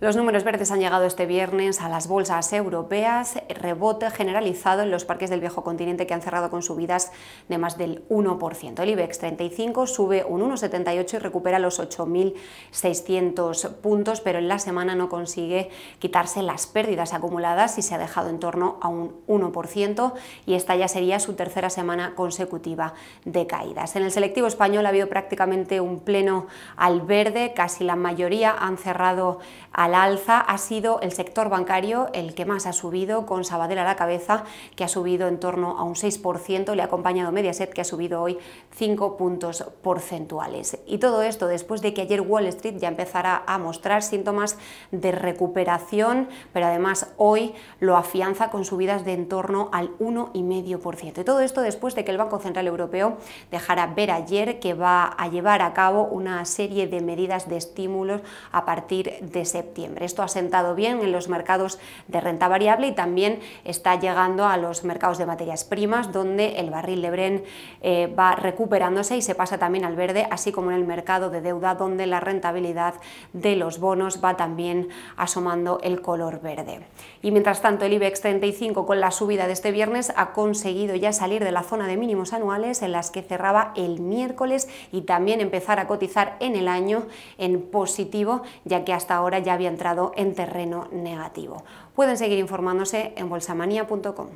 Los números verdes han llegado este viernes a las bolsas europeas, rebote generalizado en los parques del viejo continente que han cerrado con subidas de más del 1%. El IBEX 35 sube un 1,78 y recupera los 8.600 puntos, pero en la semana no consigue quitarse las pérdidas acumuladas y se ha dejado en torno a un 1% y esta ya sería su tercera semana consecutiva de caídas. En el selectivo español ha habido prácticamente un pleno al verde, casi la mayoría han cerrado al al alza ha sido el sector bancario el que más ha subido, con Sabadell a la cabeza, que ha subido en torno a un 6%, le ha acompañado Mediaset, que ha subido hoy 5 puntos porcentuales. Y todo esto después de que ayer Wall Street ya empezara a mostrar síntomas de recuperación, pero además hoy lo afianza con subidas de en torno al 1,5%. Y todo esto después de que el Banco Central Europeo dejara ver ayer que va a llevar a cabo una serie de medidas de estímulos a partir de septiembre esto ha sentado bien en los mercados de renta variable y también está llegando a los mercados de materias primas, donde el barril de Bren eh, va recuperándose y se pasa también al verde, así como en el mercado de deuda, donde la rentabilidad de los bonos va también asomando el color verde. Y mientras tanto, el IBEX 35, con la subida de este viernes, ha conseguido ya salir de la zona de mínimos anuales en las que cerraba el miércoles y también empezar a cotizar en el año en positivo, ya que hasta ahora ya había entrado en terreno negativo. Pueden seguir informándose en bolsamanía.com.